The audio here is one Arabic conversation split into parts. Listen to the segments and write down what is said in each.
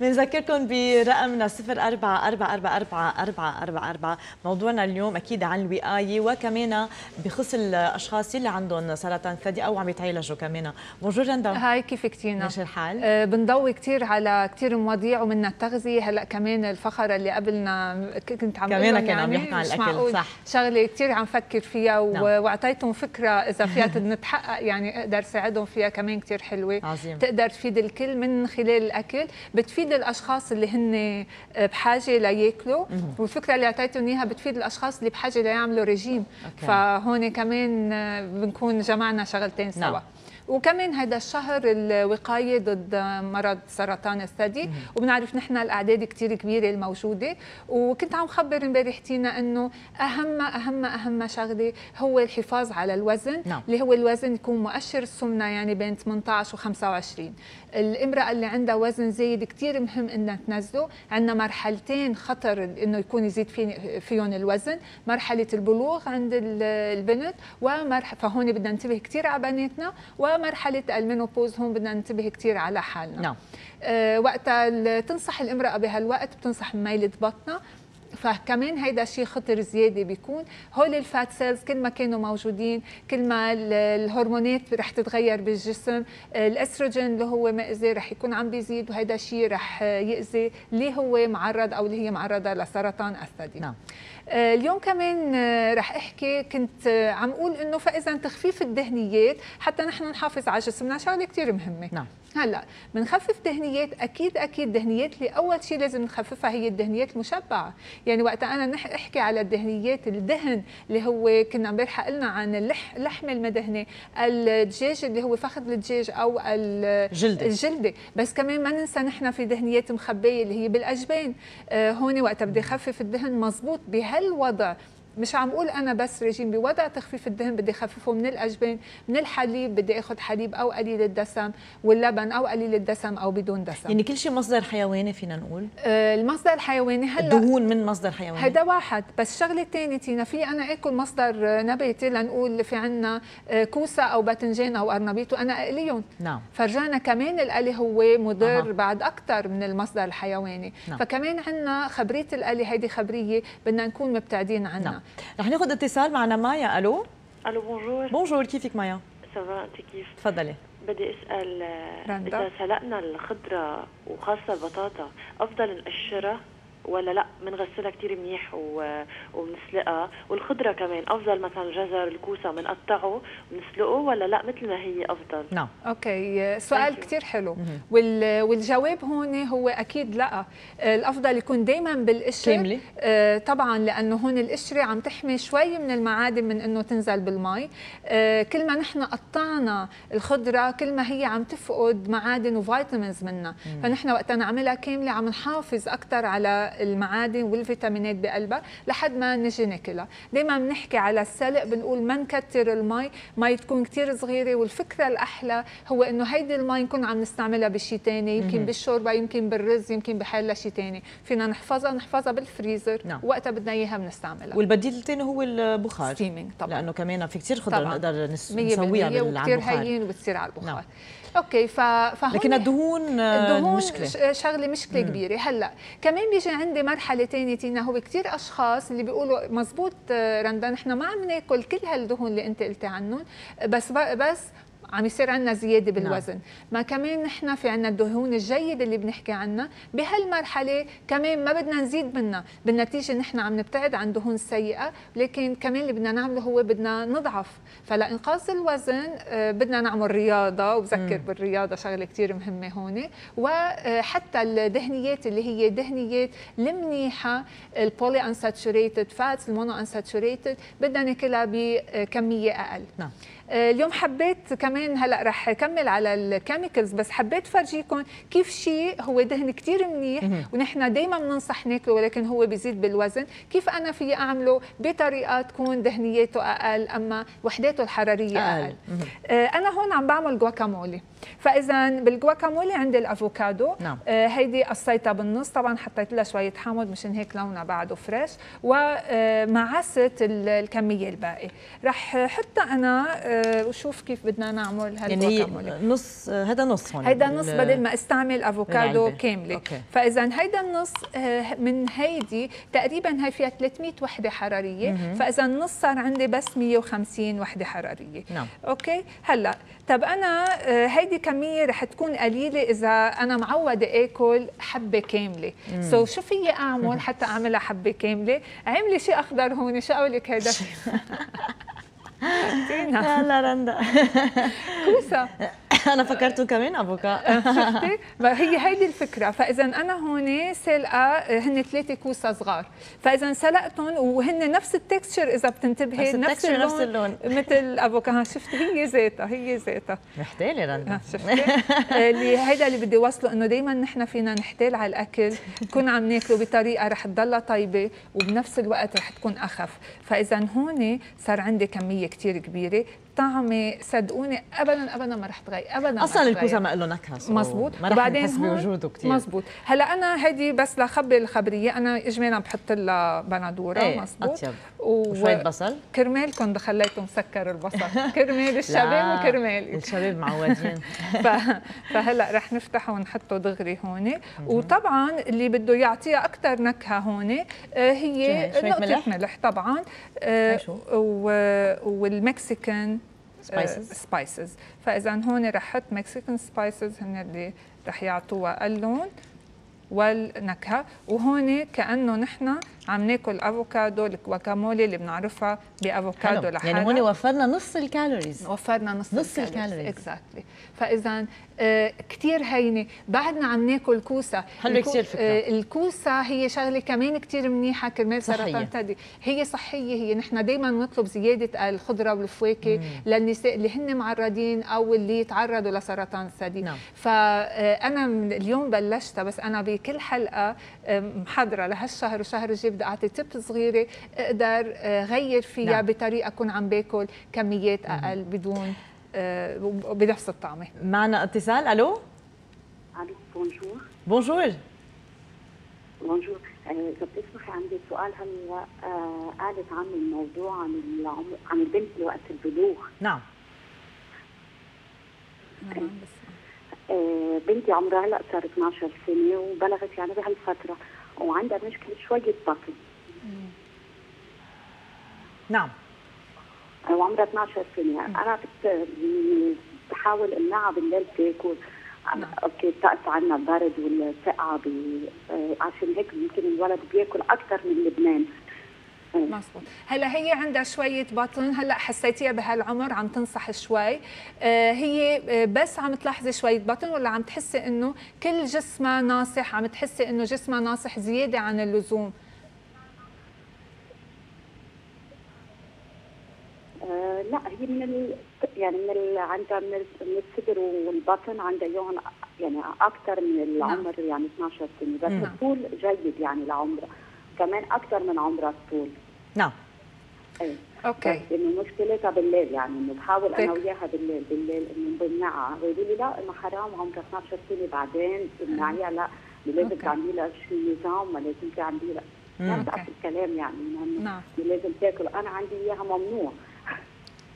بنذكركم برقمنا 04444444 موضوعنا اليوم أكيد عن الوقاية وكمان بخص الأشخاص اللي عندهم سرطان الثدي أو عم يتعالجوا كمان. بونجور رندا هاي كيفك تينا ماشي الحال. آه بنضوي كثير على كثير مواضيع ومنها التغذية. هلأ كمان الفقره اللي قبلنا كنت عم كمان كان عم يحكي عن الأكل صح. شغلة كثير عم فكر فيها نعم. وأعطيتهم فكرة إذا فيها نتحقق يعني أقدر ساعدهم فيها كمان كثير حلوة. عظيم. تقدر تفيد الكل من خلال الأكل. بتفيد الأشخاص اللي هن بحاجة لياكلوا والفكرة اللي أعطيتهم إياها بتفيد الأشخاص اللي بحاجة ليعملوا ريجيم okay. فهون كمان بنكون جمعنا شغلتين سوا نعم. وكمان هذا الشهر الوقاية ضد مرض سرطان الثدي. وبنعرف نحن الأعداد كثير كبيرة الموجودة. وكنت عم خبر امبارح تينا إنه أهم أهم أهم شغلة هو الحفاظ على الوزن نعم. اللي هو الوزن يكون مؤشر السمنة يعني بين 18 و 25 الامرأة اللي عندها وزن زايد كثير مهم إنها تنزله. عندنا مرحلتين خطر إنه يكون يزيد فيهم الوزن. مرحلة البلوغ عند البنت ومرحله فهون بدنا ننتبه كثير على بناتنا. ومرحله ال menopause هون بدنا ننتبه كثير على حالنا نعم. آه وقتها تنصح الامرأة بهالوقت بتنصح بميله بطنها فكمان هيدا شيء خطر زيادة بيكون هول ال fat cells كل ما كانوا موجودين كل ما الهرمونات رح تتغير بالجسم الأستروجين اللي هو مأذي رح يكون عم بيزيد وهذا الشيء رح يأذي اللي هو معرض أو اللي هي معرضة لسرطان الثدي نعم. اليوم كمان رح احكي. كنت عم أقول إنه فإذا تخفيف الدهنيات حتى نحن نحافظ على جسمنا شغلة كثير مهمة. نعم. هلأ بنخفف دهنيات أكيد أكيد دهنيات اللي أول شيء لازم نخففها هي الدهنيات المشبعة. يعني وقت أنا أحكي على الدهنيات الدهن اللي هو كنا امبارح قلنا عن اللح اللحم المدهنة الدجاج اللي هو فخذ الدجاج أو الجلده الجلدة. بس كمان ما ننسى نحن في دهنيات مخبية اللي هي بالأجبان. آه هون وقت بدي اخفف الدهن مزبوط بهالوضع مش عم أقول أنا بس رجيم بوضع تخفيف الدهن بدي اخففه من الأجبان من الحليب بدي آخذ حليب أو قليل الدسم واللبن أو قليل الدسم أو بدون دسم. يعني كل شيء مصدر حيواني فينا نقول؟ آه المصدر الحيواني هلأ الدهون من مصدر حيواني. هذا واحد. بس شغلة ثانية تينا في أنا آكل مصدر نباتي لنقول في عندنا كوسة أو باذنجان أو قرنبيط وأنا أقليهم. نعم. فرجعنا كمان القلي هو مضر أه. بعد أكثر من المصدر الحيواني. نعم. فكمان عندنا خبرية القلي هيدي خبرية بدنا نكون مبتعدين عنها. نعم. رح ناخذ اتصال معنا مايا. ألو؟ ألو bonjour bonjour كيفك مايا؟ ça va أنت كيف؟ تفضلي. بدي أسأل رندا. إذا سلقنا الخضرة وخاصة البطاطا أفضل نقشرها ولا لا بنغسلها كثير منيح وبنسلقها والخضرة كمان أفضل مثلا جزر الكوسة بنقطعه بنسلقه ولا لا؟ مثل ما هي أفضل. نعم. أوكي سؤال كثير حلو. وال... والجواب هون هو أكيد لا. الأفضل يكون دائما بالقشر كاملة. آه طبعا لأنه هون القشرة عم تحمي شوي من المعادن من إنه تنزل بالمي. آه كل ما نحن قطعنا الخضرة كل ما هي عم تفقد معادن وفيتامينز منها. فنحن وقت نعملها كاملة عم نحافظ أكثر على المعادن والفيتامينات بقلبها لحد ما نجي ناكلها. دائما بنحكي على السلق بنقول ما نكتر المي مي تكون كثير صغيرة والفكرة الأحلى هو إنه هيدي المي نكون عم نستعملها بشيء ثاني يمكن بالشوربة يمكن بالرز يمكن بحال شيء ثاني فينا نحفظها نحفظها بالفريزر نعم. وقتها بدنا إياها بنستعملها. والبديل الثاني هو البخار. steaming طبعا. لأنه كمان في كثير خضره بنقدر نسويها وكثير هين وبتصير على البخار. نعم. أوكي ف فهون لكن الدهون الدهون مشكله شغلة مشكلة مم. كبيرة هلأ كمان بيجي عندي مرحلة ثانية تينا هو كثير أشخاص اللي بيقولوا مزبوط رندا نحن ما عم ناكل كل هالدهون اللي أنت قلتي عنهم بس بس عم يصير عندنا زيادة بالوزن. نعم. ما كمان نحن في عندنا الدهون الجيدة اللي بنحكي عنها. بهالمرحلة كمان ما بدنا نزيد منها بالنتيجة نحن عم نبتعد عن دهون السيئه لكن كمان اللي بدنا نعمله هو بدنا نضعف. فلانقاص الوزن بدنا نعمل رياضة وبذكر بالرياضة شغلة كثير مهمة هون. وحتى الدهنيات اللي هي دهنيات المنيحة ال polyunsaturated fats ال monounsaturated بدنا ناكلها بكمية أقل. نعم. اليوم حبيت كمان هلأ رح كمل على ال chemicals بس حبيت فرجيكم كيف شيء هو دهن كثير منيح ونحن دائما بننصح ناكله ولكن هو بيزيد بالوزن. كيف أنا في أعمله؟ بطريقة تكون دهنياته أقل أما وحداته الحرارية أقل, أقل. أنا هون عم بعمل جواكامولي فاذا بالجواكامولي عندي الأفوكادو. نعم. آه هيدي قصيتها بالنص. طبعا حطيت لها شوية حامض مشان هيك لونها بعده fresh ومعست الكمية الباقي رح حطها أنا آه وشوف كيف بدنا نعمل. هالجواكامولي يعني نص هذا نص هون هيدا نص بدل ما استعمل أفوكادو كاملة. فاذا هيدا النص آه، من هيدي تقريبا هي فيها 300 وحدة حرارية. مم. فإذا النص صار عندي بس 150 وحدة حرارية. نعم. okay؟ هلأ طب أنا آه، هيدي كمية رح تكون قليلة إذا أنا معودة آكل حبة كاملة. سو so شو في أعمل حتى أعملها حبة كاملة؟ عملي شيء أخضر هون شو أقول لك هيدا 찐아. 랄라란다. 그래서 أنا فكرته كمان افوكا شفتي؟ هي هيدي الفكرة. فاذا أنا هون سلقه هن ثلاثة كوسة صغار. فاذا سلقتهم وهن نفس التكستشر إذا بتنتبهي نفس اللون نفس اللون مثل الافوكا شفتي؟ هي ذاتها هي ذاتها. محتالة رندا شفتي؟ اللي هيدا اللي بدي أوصله إنه دائما نحن فينا نحتال على الأكل نكون عم ناكله بطريقة رح تضلها طيبة وبنفس الوقت رح تكون أخف. فاذا هون صار عندي كمية كثير كبيرة. طعمه صدقوني ابدا ابدا ما رح تغير ابدا أصلا الكوسه ما له نكهة مزبوط. ما رح نحس بوجوده كثير مزبوط. هلا أنا هيدي بس لخبر الخبرية أنا اجمالا بحط لها بندورة إيه مزبوط. أطيب. وشوية بصل. كرمالكم خليته مسكر البصل. كرمال الشباب وكرمال الشباب معودين. ف... فهلا رح نفتحه ونحطه دغري هون. وطبعا اللي بده يعطيها أكثر نكهة هون آه، هي نقطة ملح, ملح طبعا. آه، وال Mexican. spices spices فإذا هون رح أحط Mexican spices هن اللي رح يعطوها اللون. والنكهة. وهون كأنه نحن عم ناكل أفوكادو الguacamole اللي بنعرفها بأفوكادو لحالها يعني هون وفرنا نص ال calories. وفرنا نص نص ال calories. exactly فاذا آه كثير هينة. بعدنا عم ناكل كوسة. حلوة كثير فكره آه الكوسة هي شغلة كمان كثير منيحة كرمال سرطان الثدي هي صحية. هي نحن دائما نطلب زيادة الخضرة والفواكه للنساء اللي هن معرضين أو اللي تعرضوا لسرطان الثدي. نعم. فانا اليوم بلشتها بس أنا بكل حلقة محضرة لهالشهر وشهر الجاي بدي أعطي تip صغيرة أقدر آه، غير فيها نعم. بطريقة أكون عم باكل كميات أقل بدون آه، بنفس الطعمة. معنا اتصال ألو؟ ألو بونجور بونجور بونجور إذا بتسمحي عندي سؤال هلا آه قالت عن الموضوع عن عن البنت وقت البلوغ. نعم. نعم بنتي عمرها هلا صار 12 سنة وبلغت يعني بهالفترة. وعندها مشكلة شوية بطن نعم. وعمرها 12 سنة. أنا بحاول امنعها بالليل تاكل نعم. أوكي بتقطع عنا البرد والسقعه آه، عشان هيك يمكن الولد بياكل أكثر من لبنان. مظبوط. هلا هي عندها شوية بطن. هلا حسيتيها بهالعمر عم تنصح شوي. آه هي آه، بس عم تلاحظي شوية بطن ولا عم تحسي إنه كل جسمها ناصح؟ عم تحسي إنه جسمها ناصح زيادة عن اللزوم؟ آه لا هي من ال... يعني من ال... عندها من, من الصدر والبطن عندها يوم يعني أكثر من العمر نعم. يعني 12 سنة. بس نعم. الطول جيد يعني لعمرها. كمان أكثر من عمرها الطول. نعم. إيه أوكي. بس إنه مشكلتها بالليل يعني انه بحاول أنا وياها بالليل بالليل إنه بمنعها بيقولوا لي لا إنه حرام عمرها 12 سنه بعدين. تمنعيها لا لازم تعملي لها شيء نظام ما لازم تعملي لها نفس الكلام يعني نعم. لازم تاكل. أنا عندي إياها ممنوع.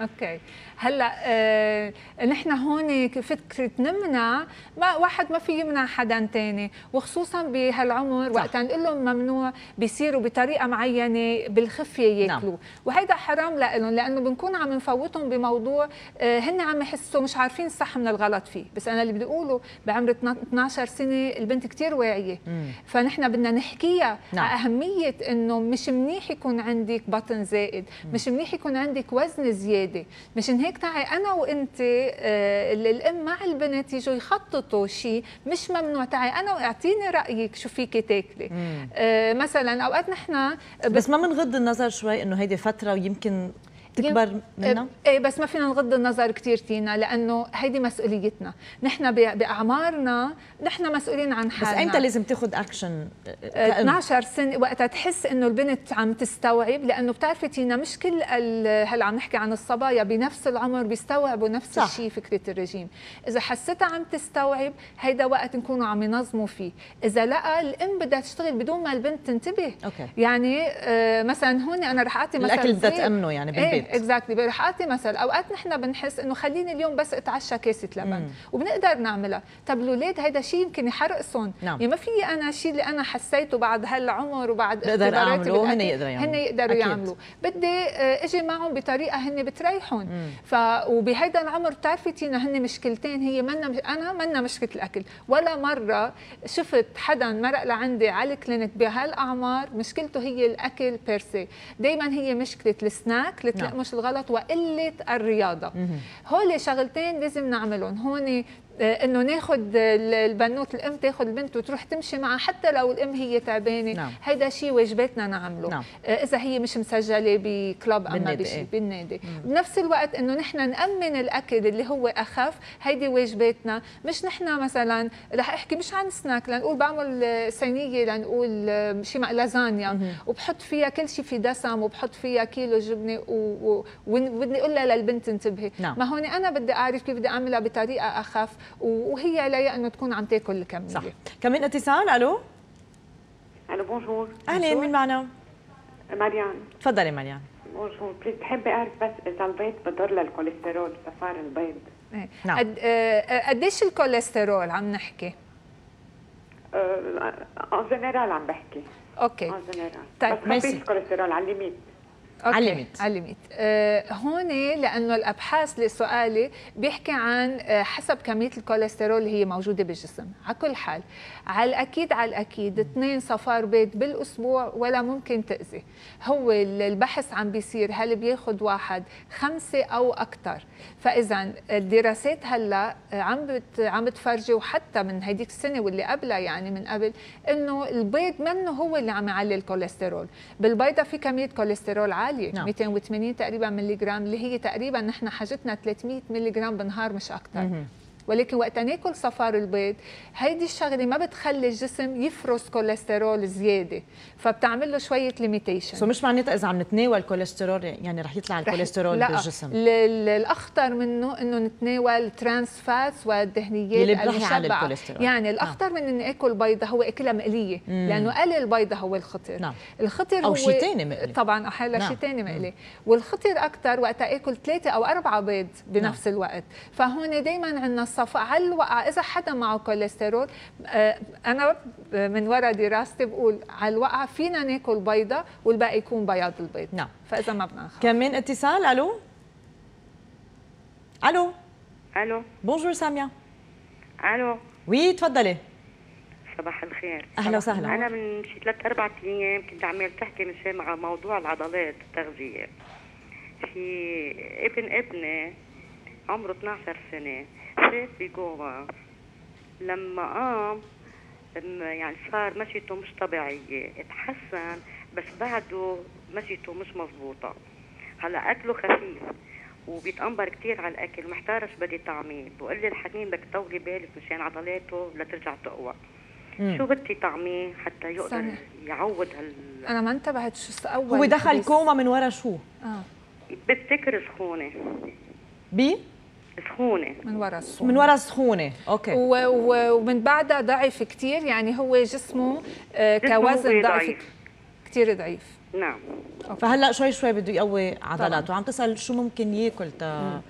أوكي هلأ آه نحن هون فكرة نمنع ما واحد ما في يمنع حدا ثاني وخصوصا بهالعمر وقت نقول لهم ممنوع بيصيروا بطريقة معينة بالخفية يأكلوا نعم. وهيدا حرام لهم لأنه بنكون عم نفوتهم بموضوع آه هن عم يحسوا مش عارفين الصح من الغلط فيه بس أنا اللي بدي أقوله بعمر 12 سنة البنت كثير واعية مم. فنحن بدنا نحكيها نعم. على أهمية إنه مش منيح يكون عندك بطن زائد مم. مش منيح يكون عندك وزن زيادة مشان هيك تعي أنا وانت آه الأم مع البنت يجوا يخططوا شيء مش ممنوع. تعي أنا وأعطيني رأيك شو فيك تاكلي. آه مثلا أوقات نحن بس ما بنغض النظر شوي إنه هيدي فترة ويمكن تكبر منها؟ إيه بس ما فينا نغض النظر كثير تينا لأنه هيدي مسؤوليتنا، نحن بأعمارنا نحن مسؤولين عن حالنا. بس إمتى لازم تاخذ اكشن 12 سنة وقتها تحس إنه البنت عم تستوعب لأنه بتعرفي تينا مش كل هلأ عم نحكي عن الصبايا بنفس العمر بيستوعبوا نفس صح. الشيء فكرة الرجيم، إذا حسيتها عم تستوعب هيدا وقت نكونوا عم ينظموا فيه، إذا لأ الأم بدها تشتغل بدون ما البنت تنتبه. أوكي. يعني آه مثلا هون أنا رح أعطي مثلا الاكل بدها تأمنه يعني بالبيت. exactly رح اعطي مثل أوقات نحن بنحس إنه خليني اليوم بس أتعشى كاسه لبن. مم. وبنقدر نعملها. طب الأولاد هيدا شيء يمكن يحرقهم نعم. يعني ما في أنا شيء اللي أنا حسيته بعد هالعمر وبعد أعمله هن يقدروا يعملوا هن يقدروا يعملوا بدي آه، أجي معهم بطريقة هن بتريحهم. ف وبهيدا العمر بتعرفي تينا هن مشكلتين. هي منا مش... أنا منا مشكلة الأكل. ولا مرة شفت حدا مرق لعندي على الكلينيك بهالأعمار. مشكلته هي الأكل بيرسي دائما هي مشكلة السناك التلقمش نعم. الغلط وقلة الرياضة هول شغلتين لازم نعملهم هون إنه ناخذ البنوت الأم تاخذ البنت وتروح تمشي معها حتى لو الأم هي تعبانة. نعم. هيدا شيء واجباتنا نعمله. نعم. آه، إذا هي مش مسجلة بكلوب أما بشيء إيه؟ بالنادي. بنفس الوقت إنه نحن نأمن الأكل اللي هو أخف هيدي واجباتنا. مش نحن مثلا رح أحكي مش عن سناك لنقول بعمل صينية لنقول آه، شيء لازانيا. وبحط فيها كل شيء في دسم وبحط فيها كيلو جبنة وبدي أقول لها للبنت انتبهي. نعم. ما هون أنا بدي أعرف كيف بدي أعملها بطريقة أخف. وهي عليها انه تكون عم تاكل الكميه صح كمان اتصال ألو ألو بونجور أهلا مين معنا؟ مريان تفضلي مريان بونجور بحب اعرف بس اذا البيض بضر للكوليسترول صفار البيض إيه. نعم قد آه، قديش الكوليسترول عم نحكي؟ en général عم بحكي أوكي en général طيب بس ماشي الكوليسترول على ال limite عال limite عال limite آه هون لأنه الأبحاث لسؤالي بيحكي عن آه حسب كمية الكوليسترول اللي هي موجودة بالجسم. على كل حال على الأكيد على الأكيد اثنين صفار بيض بالأسبوع ولا ممكن تأذي. هو البحث عم بيصير هل بياخذ واحد خمسة أو أكثر فإذا الدراسات هلأ عم بت عم بتفرجي وحتى من هديك السنة واللي قبلها يعني من قبل إنه البيض منه هو اللي عم يعلي الكوليسترول. بالبيضه في كمية كوليسترول عالية نعم. 280 تقريبا ملي جرام اللي هي تقريبا نحن حاجتنا 300 ملي جرام بالنهار مش أكثر ولكن وقت ناكل صفار البيض هيدي الشغلة ما بتخلي الجسم يفرز كوليسترول زيادة فبتعمل له شوية limitation so مش معناتها إذا عم نتناول كوليسترول يعني رح يطلع الكوليسترول لا بالجسم الأخطر منه إنه نتناول trans fats والدهنيات المشبعة يعني الأخطر نعم. من اني آكل بيضه هو اكلها مقلية مم. لأنه قلي البيضه هو الخطر نعم. الخطر أو هو شيء ثاني مقلي طبعا أحيانا نعم. شيء ثاني مقلي والخطر أكثر وقت أكل ثلاثة أو أربعة بيض بنفس نعم. الوقت فهون دائما عندنا الصفار على الوقعة إذا حدا معه كوليسترول آه، أنا من وراء دراستي بقول على الوقعة فينا ناكل بيضة والباقي يكون بياض البيض؟ نعم. فإذا ما بدنا كمان اتصال؟ ألو؟ ألو؟ ألو. bonjour سامية. ألو. oui تفضلي. صباح الخير. أهلا وسهلا. أنا من شي ثلاث أربع أيام كنت عمال تحكي من شوي مع موضوع العضلات التغذية. في ابن ابني عمره 12 سنة. شاف بجوه لما قام يعني صار مشيته مش طبيعية اتحسن بس بعده مشيته مش مزبوطة هلا أكله خفيف وبيتأمبر كثير على الأكل محتار شو بدي طعميه بقول لي الحكيم بدك تطولي بالك مشان عضلاته لترجع تقوى مم. شو بدي طعميه حتى يقدر سنة. يعوض هال أنا ما انتبهت شو أول هو دخل كوما من ورا شو؟ آه بفتكر سخونه بي؟ سخونه من وراء السخونة. من وراء السخونة. أوكي. ومن بعدها ضعف كثير يعني هو جسمه, آه كوزن ضعيف. كثير ضعيف. نعم. أوكي. فهلأ شوي شوي بده يقوي عضلاته. وعم تسأل شو ممكن ياكل تا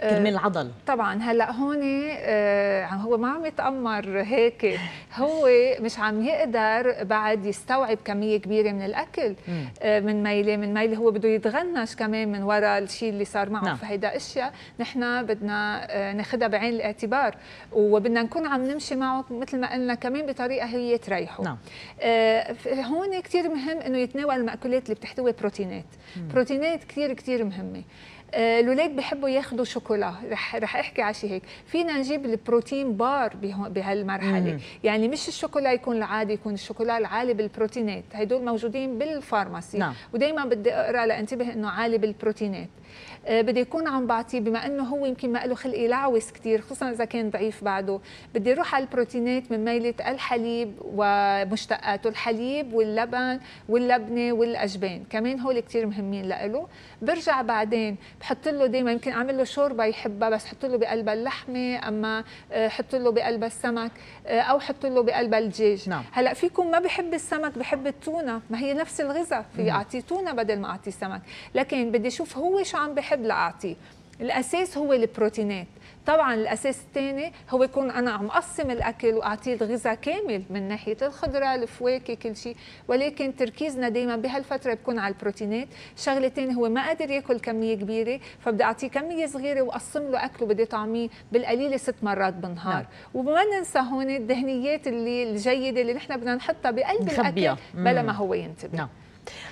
كرمال العضل. طبعا. هلأ هون آه هو ما عم يتأمر هيك. هو مش عم يقدر بعد يستوعب كمية كبيرة من الأكل. آه من ميلة من ميلة هو بده يتغنش كمان من وراء الشيء اللي صار معه نعم. فهيدا أشياء. نحن بدنا آه ناخذها بعين الاعتبار. وبدنا نكون عم نمشي معه مثل ما قلنا كمان بطريقة هي تريحه. نعم. آه هون كثير مهم إنه يتناول المأكولات اللي بتحتوي بروتينات. مم. بروتينات كثير كثير مهمة. آه، الاولاد بحبوا ياخذوا شوكولا. رح رح أحكي على شيء هيك. فينا نجيب البروتين بار بهالمرحلة. مم. يعني مش الشوكولا يكون العادي يكون الشوكولا العالي بالبروتينات. هدول موجودين بالفارماسي. نعم. ودائما بدي أقرأ لأنتبه إنه عالي بالبروتينات. آه، بدي يكون عم بعطيه بما إنه هو يمكن ما له خلق يلعوس كثير خصوصا إذا كان ضعيف بعده. بدي أروح على البروتينات من ميلة الحليب ومشتقاته. الحليب واللبن واللبنة والأجبان. كمان هول كثير مهمين له برجع بعدين بحط له دائما يمكن أعمل له شوربة يحبها بس حط له بقلبها اللحمة أما آه، حط له بقلبها السمك آه، أو حط له بقلبها الدجاج. نعم. هلأ فيكم ما بحب السمك بحب التونة. ما هي نفس الغذاء في اعطيه تونة بدل ما اعطيه سمك. لكن بدي أشوف هو شو عم بحب لاعطيه الأساس هو البروتينات. طبعا الأساس الثاني هو يكون أنا عم أقسم الأكل وأعطيه الغذاء كامل من ناحية الخضرة الفواكه كل شيء. ولكن تركيزنا دائما بهالفترة بكون على البروتينات. شغلة ثانية هو ما قادر يأكل كمية كبيرة فبدي أعطيه كمية صغيرة وأقسم له أكله بدي طعميه بالقليلة ست مرات بالنهار. نعم. وما ننسى هون الدهنيات اللي الجيدة اللي نحن بدنا نحطها بقلب الأكل بلا ما هو ينتبه. نعم.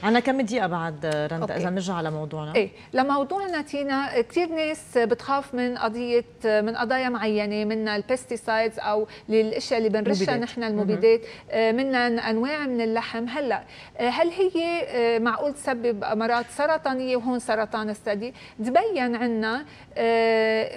عنا كم دقيقة بعد رندا؟ إذا نرجع على موضوعنا. إيه لموضوعنا تينا كثير ناس بتخاف من قضية من قضايا معينة منها البستيسايدز أو الأشياء اللي بنرشها نحن المبيدات. آه، منها أنواع من اللحم. هلأ آه، هل هي آه، معقول تسبب أمراض سرطانية وهون سرطان الثدي؟ تبين عنا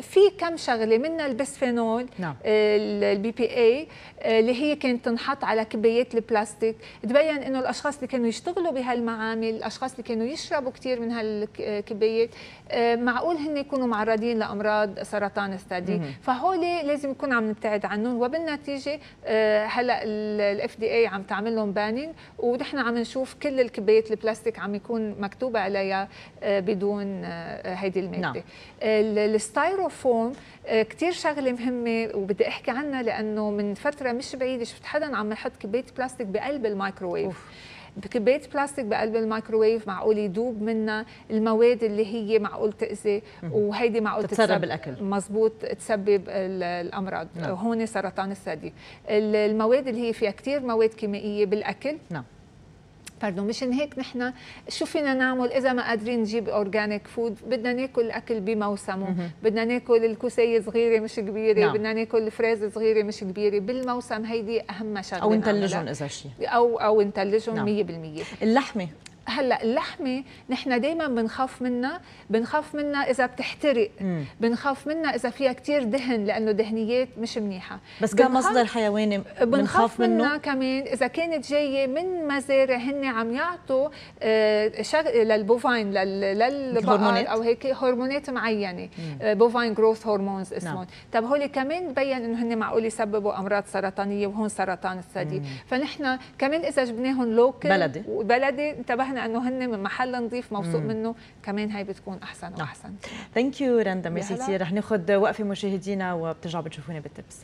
في كم شغلة منها ال bisphenol نعم. ال BPA اللي هي كانت تنحط على كبايات البلاستيك. تبين إنه الأشخاص اللي كانوا يشتغلوا بهالمعامل الأشخاص اللي كانوا يشربوا كثير من هالكبايات آه، معقول هن يكونوا معرضين لأمراض سرطان الثدي. فهول لازم نكون عم نبتعد عنهم. وبالنتيجة آه، هلأ ال FDA عم تعمل لهم banning ونحن عم نشوف كل الكبايات البلاستيك عم يكون مكتوب عليها آه، بدون هيدي المادة. نعم. ال styrofoam كثير شغلة مهمة وبدي أحكي عنها لأنه من فترة مش بعيدة شفت حدا عم يحط كبايه بلاستيك بقلب الميكروويف. أوف. كبايه بلاستيك بقلب الميكروويف معقول يدوب منها المواد اللي هي معقول تأذي وهيدي معقول تتسرب بالأكل. مزبوط تسبب الأمراض. نعم. هون سرطان الثدي. المواد اللي هي فيها كثير مواد كيميائية بالأكل. نعم. باردون مشان هيك نحن شو فينا نعمل إذا ما قادرين نجيب organic food بدنا ناكل الاكل بموسمه. بدنا ناكل الكوسيه صغيرة مش كبيرة. نعم. بدنا ناكل الفريز صغيرة مش كبيرة. بالموسم هيدي أهم شغلة أو نتلجهم إذا شيء أو أو نتلجهم نعم. 100% اللحمة. هلأ اللحمة نحن دائما بنخاف منها بنخاف منها إذا بتحترق مم. بنخاف منها إذا فيها كثير دهن لأنه دهنيات مش منيحة. بس كمصدر حيواني بنخاف منها كمان إذا كانت جاية من مزارع هن عم يعطوا آه، شغ... لل bovine للبقر أو هيك هرمونات معينة. bovine growth hormones اسمهم. نعم. طب هول كمان بين إنه هن معقول يسببوا أمراض سرطانية وهون سرطان الثدي. فنحن كمان إذا جبناهم local بلدي. بلدي انتبهنا انه هن من محل نظيف موثوق منه كمان هي بتكون أحسن نعم. وأحسن. thank you رندا ميرسي كثير رح ناخذ وقفة مشاهدينا وبترجعوا بتشوفونا بال tips.